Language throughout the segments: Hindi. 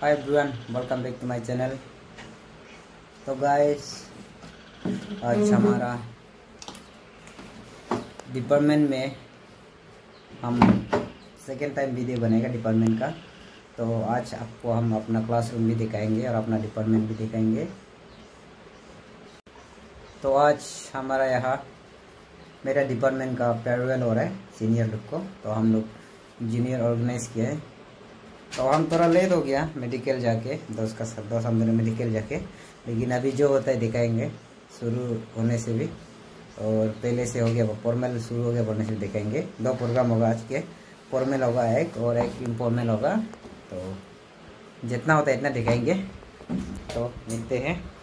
Hi everyone welcome back to my channel तो गाइस आज हमारा डिपार्टमेंट में हम सेकेंड टाइम वीडियो बनेगा डिपार्टमेंट का। तो आज आपको हम अपना क्लासरूम भी दिखाएँगे और अपना डिपार्टमेंट भी दिखाएँगे। तो आज हमारा यहाँ मेरा डिपार्टमेंट का फेयरवेल हो रहा है सीनियर लोग को। तो हम लोग जूनियर ऑर्गेनाइज किया है। तो हम थोड़ा लेट हो गया मेडिकल जाके, दस का दस दोनों मेडिकल जाके। लेकिन अभी जो होता है दिखाएँगे, शुरू होने से भी। और पहले से हो गया फॉर्मल शुरू हो गया बोलने से दिखाएँगे। दो प्रोग्राम होगा आज के। फॉर्मल होगा एक और एक इनफॉर्मल होगा। तो जितना होता है इतना दिखाएँगे। तो मिलते हैं।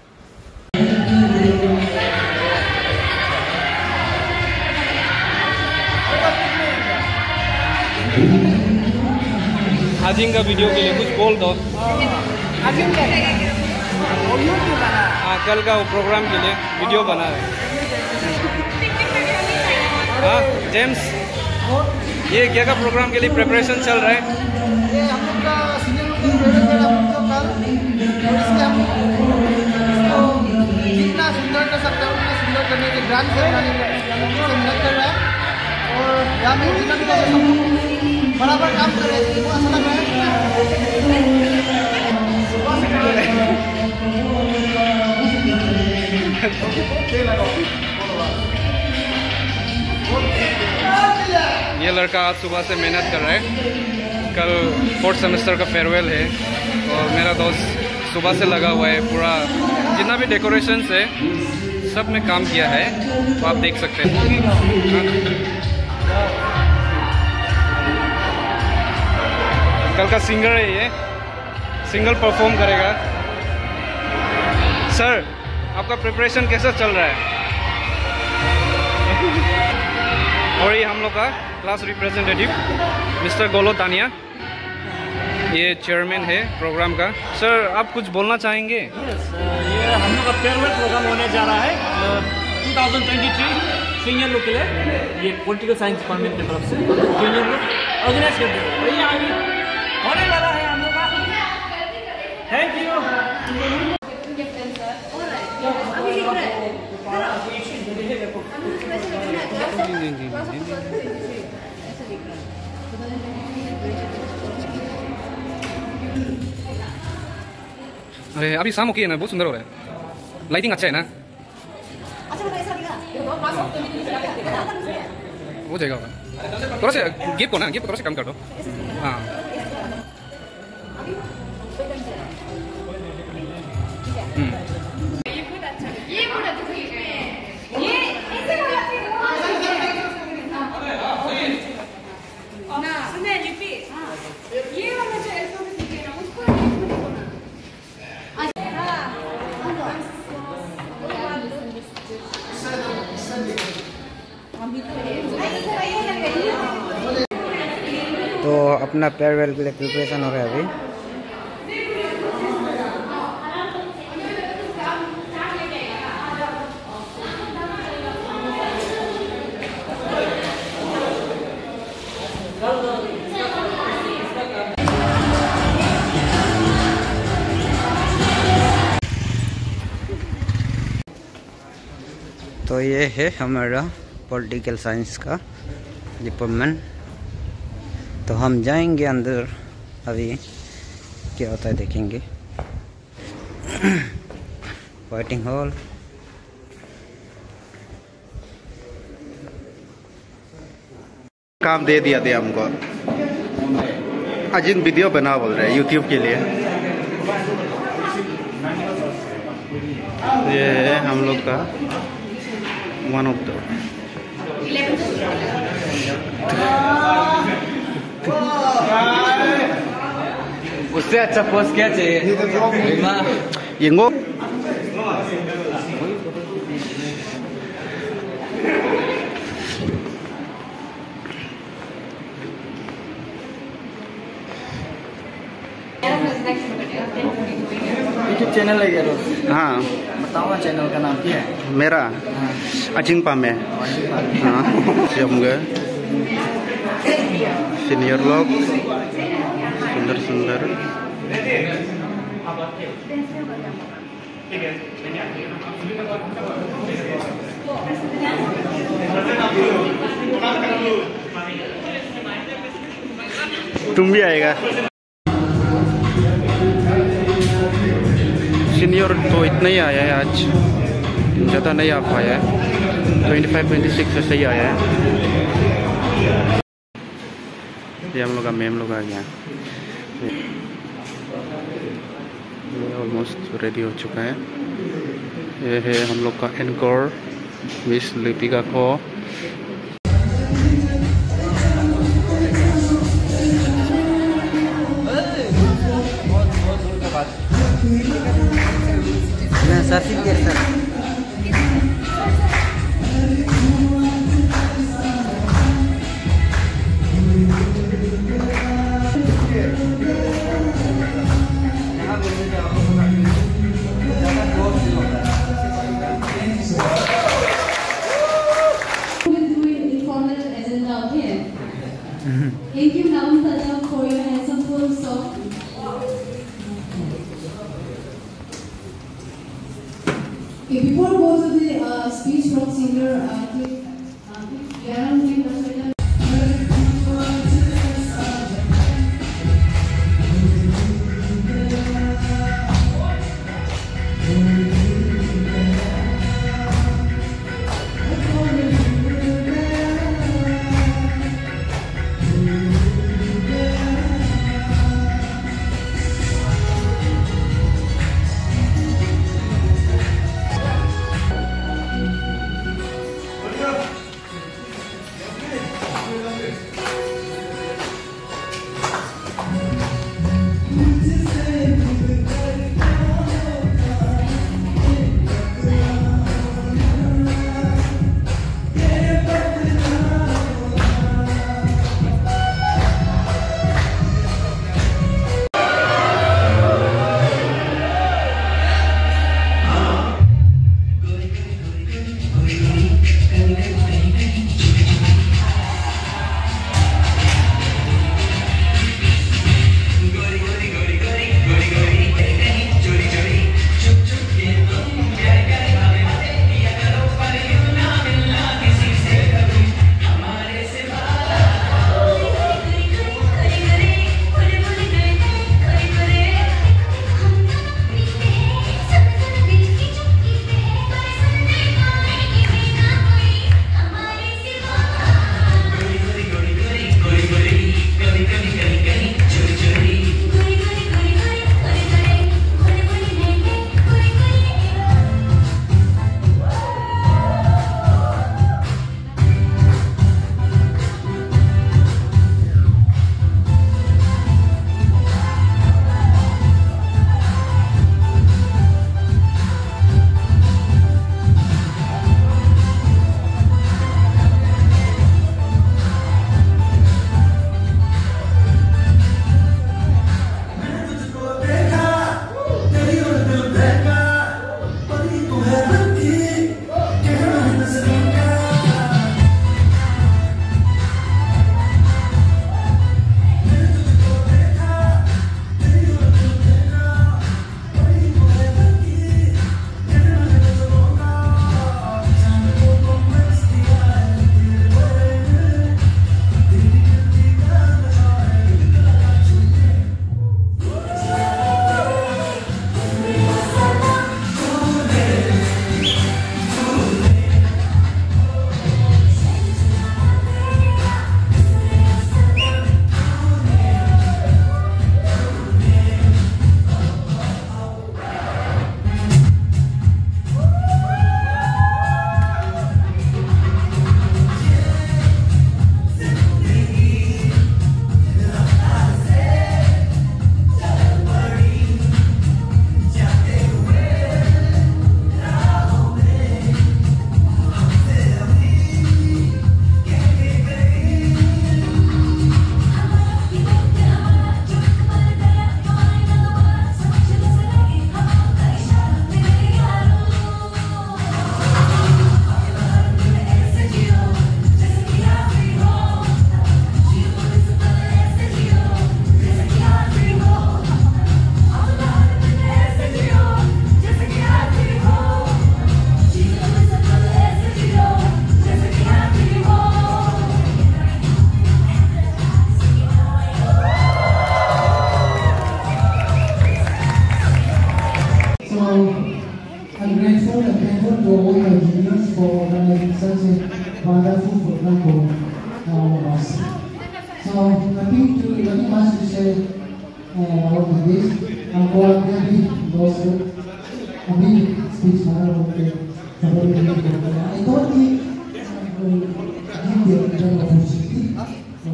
हाजिंग का वीडियो के लिए कुछ बोल दो। हाँ कल का वो प्रोग्राम के लिए वीडियो बना रहे हाँ। जेम्स ये क्या का प्रोग्राम के लिए प्रिपरेशन चल रहा है? ये हम लोग का ये लड़का आज सुबह से मेहनत कर रहा है। कल फोर्थ सेमेस्टर का फेयरवेल है। और मेरा दोस्त सुबह से लगा हुआ है, पूरा जितना भी डेकोरेशन है, सब में काम किया है। तो आप देख सकते हैं। कल का सिंगर है ये। सिंगल परफॉर्म करेगा। सर आपका प्रिपरेशन कैसा चल रहा है? और ये हम लोग का क्लास रिप्रेजेंटेटिव मिस्टर गोलो तानिया ये चेयरमैन है प्रोग्राम का. सर आप कुछ बोलना चाहेंगे? Yes, uh, ये हम लोग का फेयरवेल प्रोग्राम होने जा रहा है uh, 2023 सीनियर लोग के लिए. ये पॉलिटिकल साइंस डिपार्टमेंट की तरफ़ से जूनियर लोग. ऑर्गेनाइज करते हैं. तो होने वाला है हम लोग का. थैंक यू अरे, अभी शाम की है ना, बहुत सुंदर हो रहा है। लाइटिंग अच्छा है ना? हो जाएगा थोड़ा सा गेप को ना गेप को थोड़ा सा कम कर दो। हाँ। अपना फेयरवेल के लिए प्रिपरेशन हो रहा है अभी। तो ये है हमारा पॉलिटिकल साइंस का डिपार्टमेंट तो हम जाएँगे अंदर अभी क्या होता है देखेंगे। फाइटिंग हॉल काम दे दिया थे हमको। अजिन वीडियो बना बोल रहे हैं यूट्यूब के लिए। ये है हम लोग का वन ऑफ़ द उससे अच्छा पोस्ट क्या चाहिए यंगो यूट्यूब चैनल है यार हाँ बताओ ना चैनल का नाम क्या है मेरा अजिंग पामे हाँ होंगे सीनियर लोग सुंदर सुंदर। तुम भी आएगा। सीनियर तो इतना ही आया है आज। ज़्यादा नहीं आ पाया है। ट्वेंटी फाइव ट्वेंटी सिक्स ऐसे ही आया है। ये हम लोग का मैम लोग आ गया। ये ऑलमोस्ट रेडी हो चुका है। ये है हम लोग का एनकोर मिस लिपिका को सर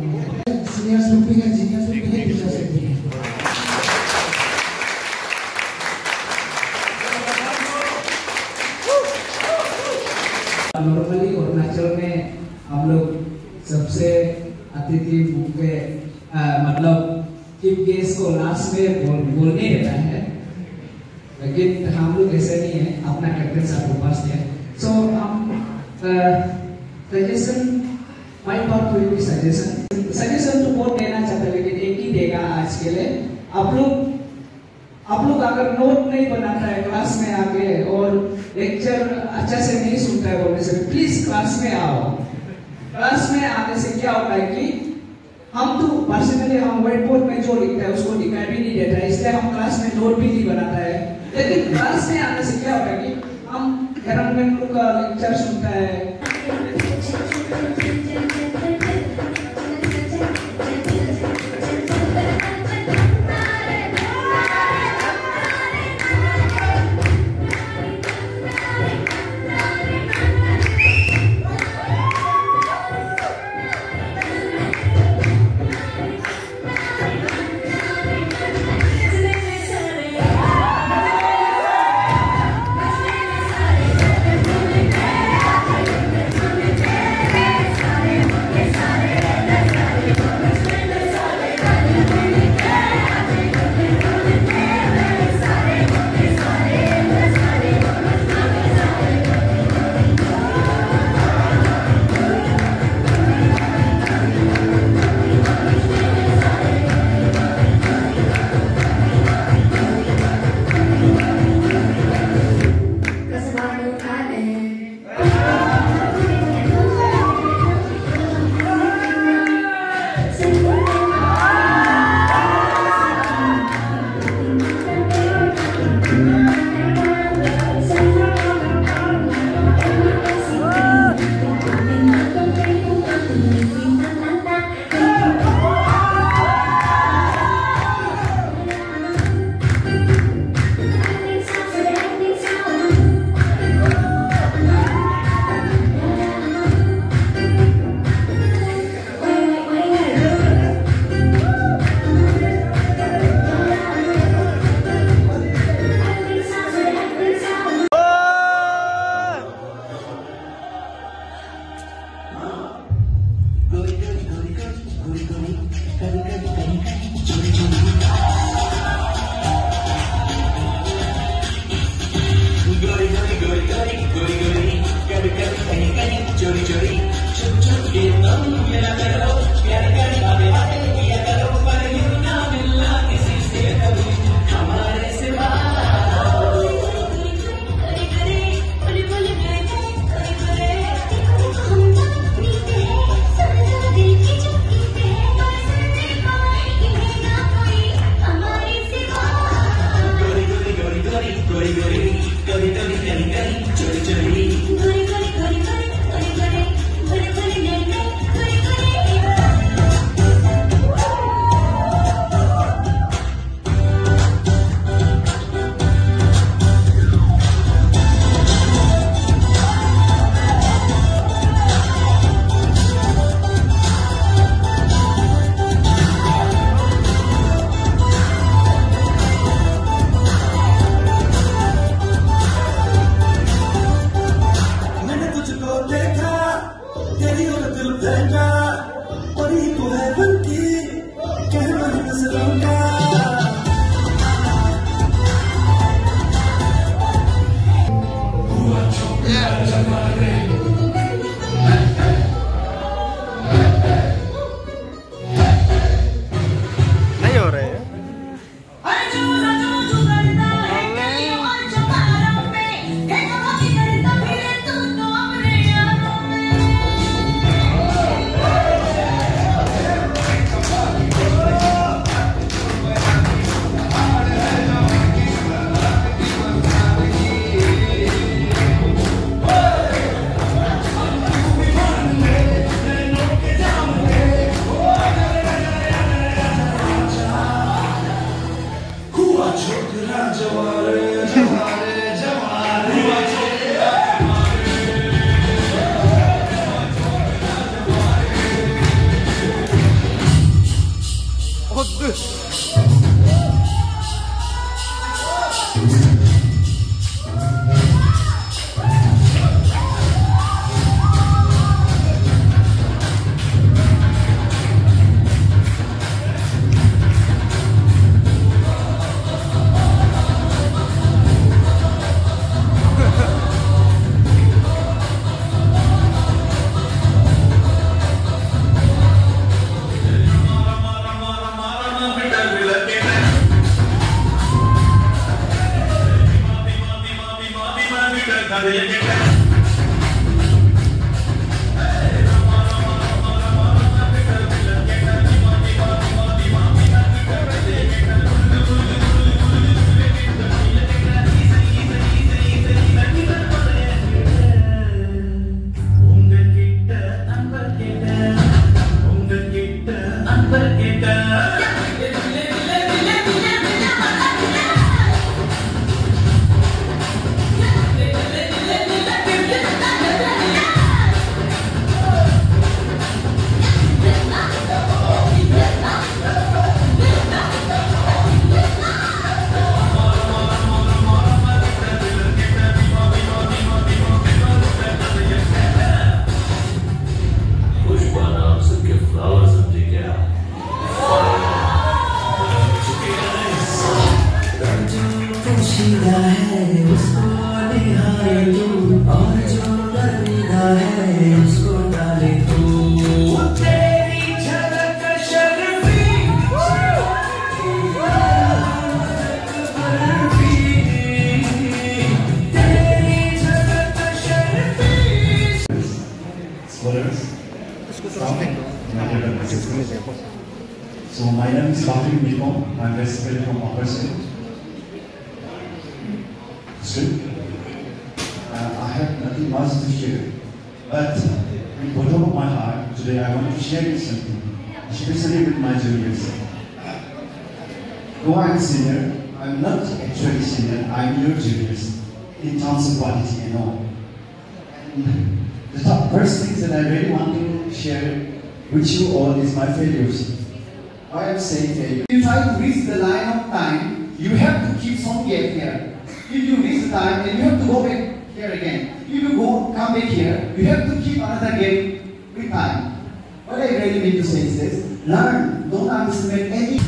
सीनियर सुपी है सीनियर सुपी है टीचर सुपी है नॉर्मली अरुणाचल में हम लोग सबसे अतिथि बुके मतलब चीफ गेस्ट को लास्ट में बोल, बोलने देता है। लेकिन हम लोग ऐसे नहीं है, अपना कैप्टन साहब के पास है सो हम suggestion my part will be suggestion suggestion तो बहुत देना चाहते हैं लेकिन एक ही देगा आज के लिए आप लोग आप लोग अगर नोट नहीं बनाता है क्लास में आके और लेक्चर अच्छा से नहीं सुनता है बोलने से प्लीज़ क्लास में आओ क्लास में आने से क्या होता है कि हम तो पर्सनली हम व्हाइट बोर्ड में जो लिखता है, उसको दिखाई भी नहीं देता है, इसलिए हम क्लास में नोट भी नहीं बनाता है। लेकिन क्लास में आने से क्या होता है कि हम एनवायरमेंट का लेक्चर सुनता है So my name is Patrick Nipon. I'm basically from Upper. Good. Uh, I have nothing much to share, but in bottom of my heart, today I want to share something, especially with my juniors. Though I'm senior, I'm not actually senior, I'm your juniors in terms of quality and all. The top first things that I really want to share with you all is my failures. Why I'm saying failure? If you try to reach the line of time, you have to keep some gap here. If you reach the time, then you have to go back here again. If you go come back here, you have to keep another gap with time. What I really mean to say is this: learn, don't underestimate any.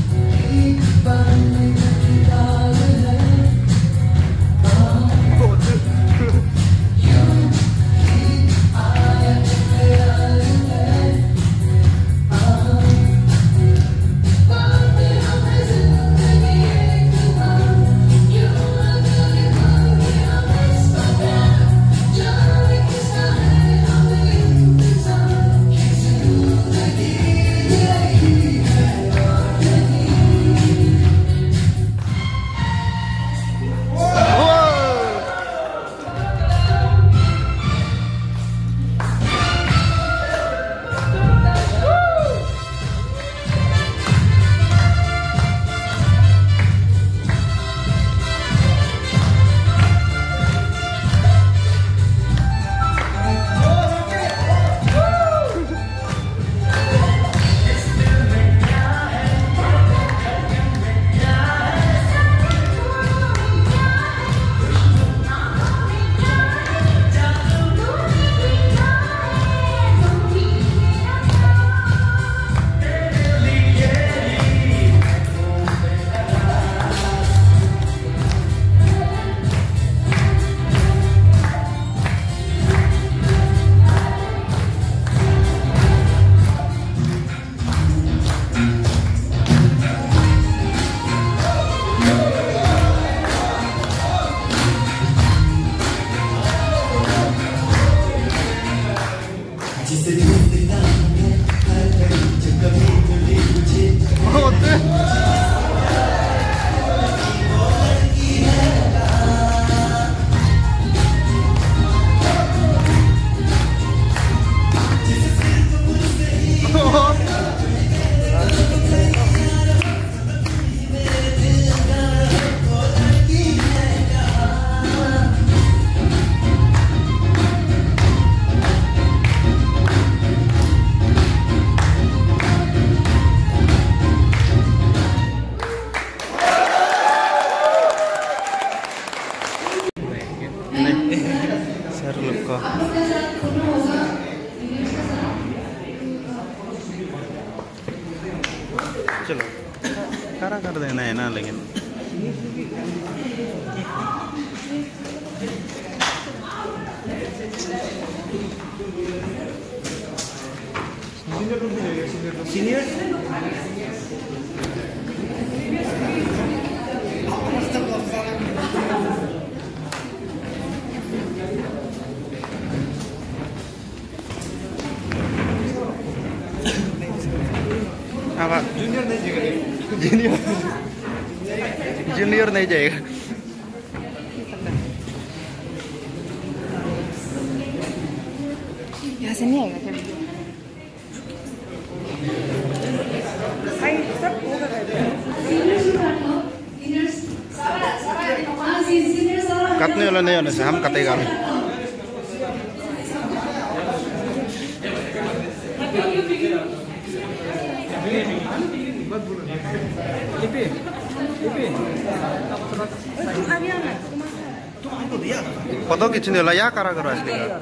Junior नहीं जाएगा। यहाँ से नहीं आएगा क्या? वाला नहीं होने से हम काटेगा। फ़ोटो कि या यहाँ करा करो असली का